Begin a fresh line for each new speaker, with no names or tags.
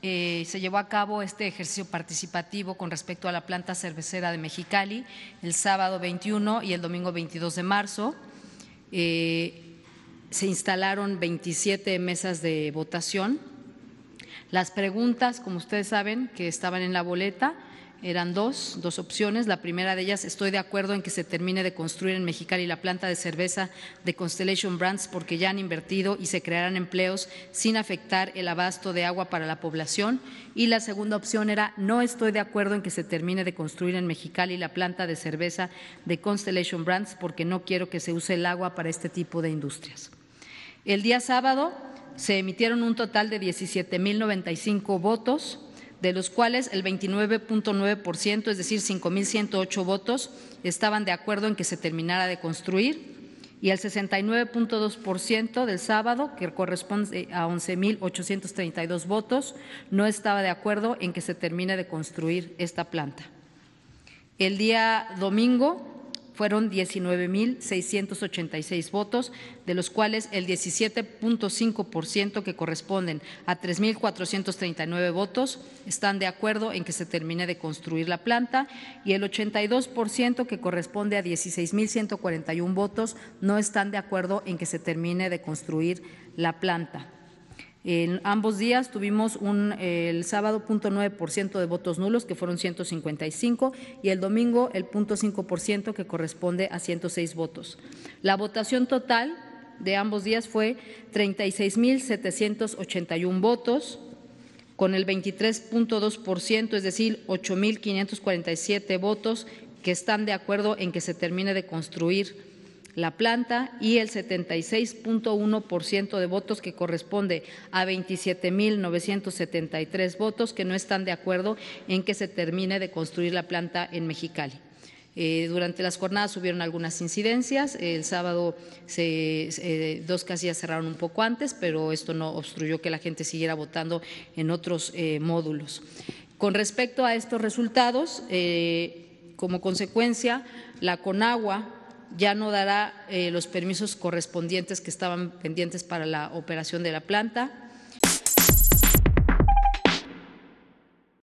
eh, se llevó a cabo este ejercicio participativo con respecto a la planta cervecera de Mexicali el sábado 21 y el domingo 22 de marzo. Eh, se instalaron 27 mesas de votación. Las preguntas, como ustedes saben, que estaban en la boleta, eran dos, dos opciones. La primera de ellas, estoy de acuerdo en que se termine de construir en Mexicali la planta de cerveza de Constellation Brands porque ya han invertido y se crearán empleos sin afectar el abasto de agua para la población. Y la segunda opción era, no estoy de acuerdo en que se termine de construir en Mexicali la planta de cerveza de Constellation Brands porque no quiero que se use el agua para este tipo de industrias. El día sábado se emitieron un total de 17.095 votos de los cuales el 29.9%, es decir, 5.108 votos, estaban de acuerdo en que se terminara de construir y el 69.2% del sábado, que corresponde a 11.832 votos, no estaba de acuerdo en que se termine de construir esta planta. El día domingo fueron 19.686 votos, de los cuales el 17.5% que corresponden a 3.439 votos están de acuerdo en que se termine de construir la planta y el 82% que corresponde a 16.141 votos no están de acuerdo en que se termine de construir la planta. En ambos días tuvimos un, el sábado 0.9% de votos nulos, que fueron 155, y el domingo el 0.5% que corresponde a 106 votos. La votación total de ambos días fue 36.781 votos, con el 23.2%, es decir, 8.547 votos que están de acuerdo en que se termine de construir la planta y el 76.1% de votos que corresponde a 27.973 votos que no están de acuerdo en que se termine de construir la planta en Mexicali. Eh, durante las jornadas hubieron algunas incidencias. El sábado se, dos casillas cerraron un poco antes, pero esto no obstruyó que la gente siguiera votando en otros eh, módulos. Con respecto a estos resultados, eh, como consecuencia, la Conagua ya no dará eh, los permisos correspondientes que estaban pendientes para la operación de la planta.